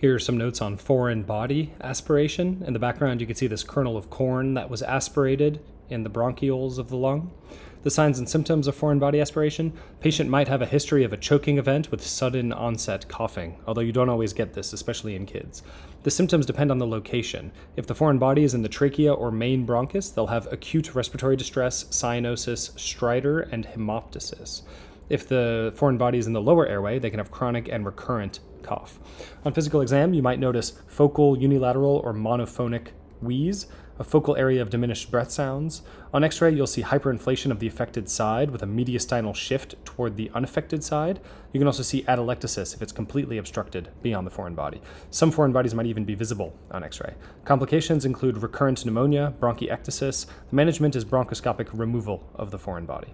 Here are some notes on foreign body aspiration. In the background, you can see this kernel of corn that was aspirated in the bronchioles of the lung. The signs and symptoms of foreign body aspiration patient might have a history of a choking event with sudden onset coughing, although you don't always get this, especially in kids. The symptoms depend on the location. If the foreign body is in the trachea or main bronchus, they'll have acute respiratory distress, cyanosis, stridor, and hemoptysis. If the foreign body is in the lower airway, they can have chronic and recurrent cough. On physical exam, you might notice focal, unilateral, or monophonic wheeze, a focal area of diminished breath sounds. On x ray, you'll see hyperinflation of the affected side with a mediastinal shift toward the unaffected side. You can also see atelectasis if it's completely obstructed beyond the foreign body. Some foreign bodies might even be visible on x ray. Complications include recurrent pneumonia, bronchiectasis. The management is bronchoscopic removal of the foreign body.